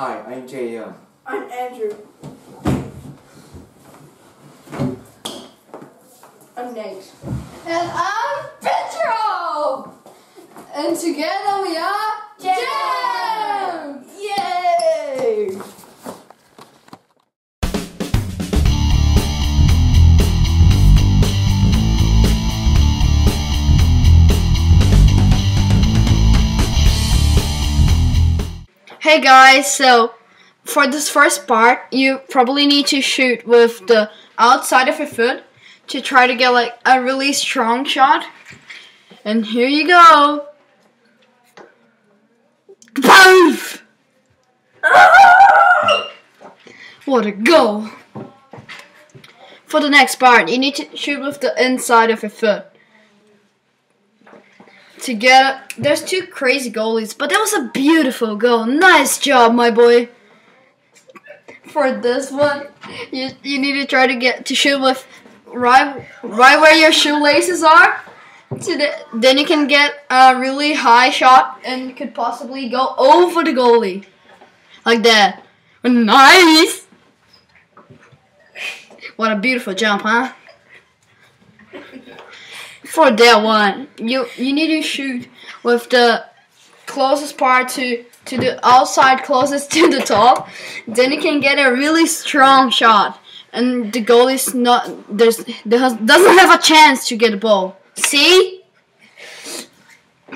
Hi, I'm Jae Young. I'm Andrew. I'm Nate. And I'm Pedro! And together we are Jam! Hey guys, so for this first part, you probably need to shoot with the outside of your foot to try to get like a really strong shot. And here you go. Poof! what a goal. For the next part, you need to shoot with the inside of your foot. To get there's two crazy goalies, but that was a beautiful goal. Nice job, my boy. For this one, you you need to try to get to shoot with right right where your shoelaces are. The, then you can get a really high shot and could possibly go over the goalie, like that. Nice. What a beautiful jump, huh? For that one, you you need to shoot with the closest part to to the outside closest to the top. Then you can get a really strong shot, and the goal is not there's there doesn't have a chance to get the ball. See?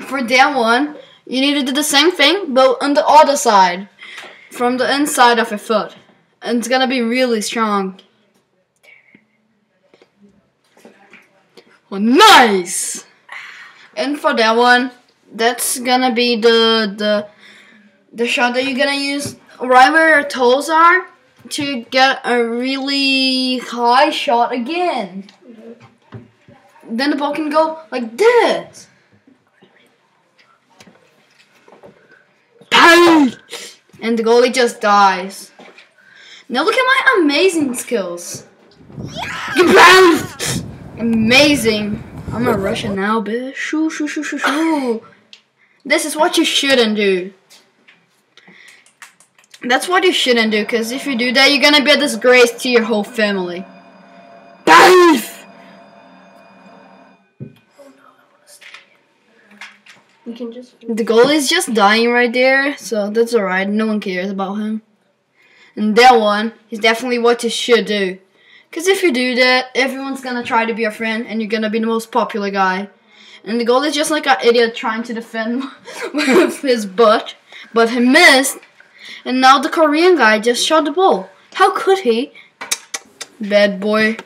For that one, you need to do the same thing, but on the other side, from the inside of your foot, and it's gonna be really strong. Oh, nice! And for that one, that's gonna be the the the shot that you're gonna use right where your toes are to get a really high shot again. Then the ball can go like this. And the goalie just dies. Now look at my amazing skills. Pow! Amazing. I'm a Russian now, bitch. Shoo, shoo, shoo, shoo, shoo. This is what you shouldn't do. That's what you shouldn't do, because if you do that, you're gonna be a disgrace to your whole family. Boof! We can just. The goalie's just dying right there, so that's alright. No one cares about him. And that one is definitely what you should do. Because if you do that, everyone's gonna try to be your friend, and you're gonna be the most popular guy. And the goalie's just like an idiot trying to defend with his butt, but he missed. And now the Korean guy just shot the ball. How could he? Bad boy.